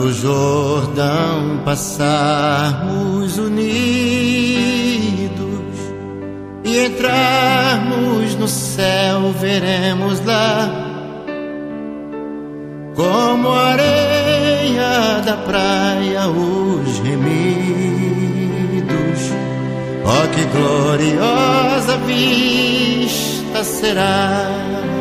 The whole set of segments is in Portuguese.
Quando o Jordão passarmos unidos e entrarmos no céu, veremos lá como areia da praia os remidos. Oh, que gloriosa vista será!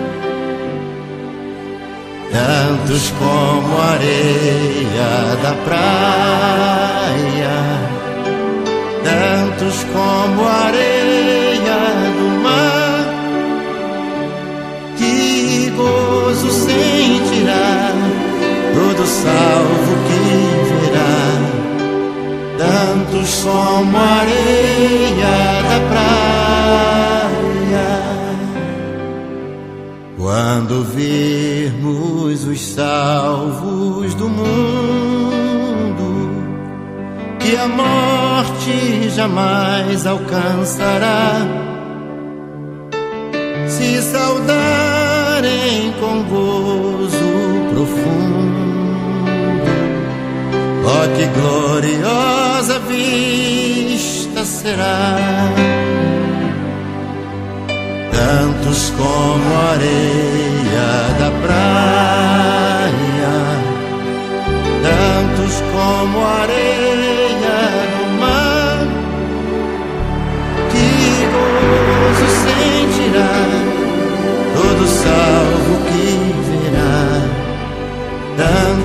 Tantos como a areia da praia, tantos como a areia do mar. Que gozo sentirá todo salvo que verá, tantos como a areia da praia. Os salvos do mundo, que a morte jamais alcançará, se saudarem com gozo profundo, ó que gloriosa vista será. Tantos como areia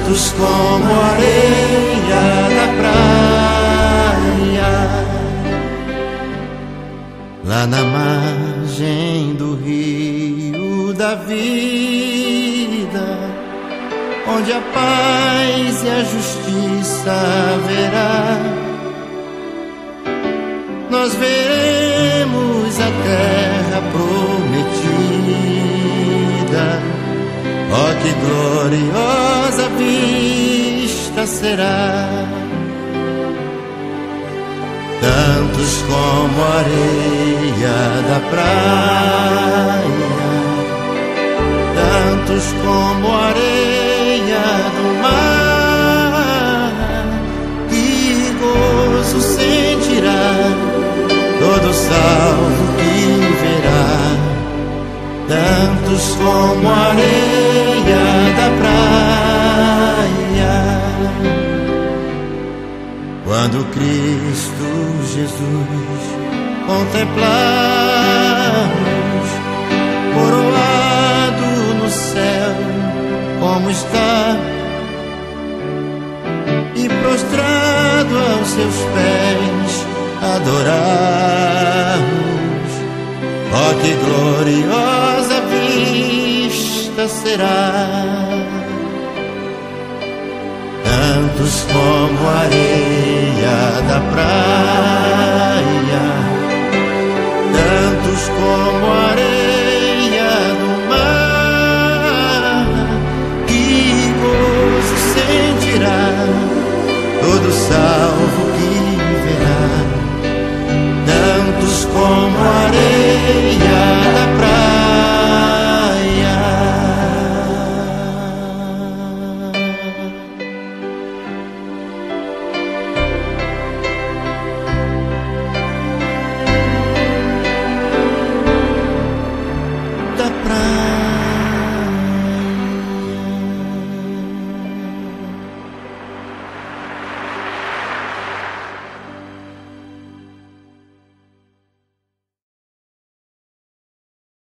tantos como areia da praia. Lá na margem do rio da vida, onde a paz e a justiça haverá, nós veremos a terra prometida. Oh, que gloriosa será! tantos como a areia da praia, tantos como a areia do mar. Que gozo sentirá todo salvo que verá, tantos como a areia Quando Cristo Jesus contemplarmos, coroado no céu, como está, e prostrado aos seus pés, adorarmos, ó oh, que gloriosa vista será tantos como areia da praia,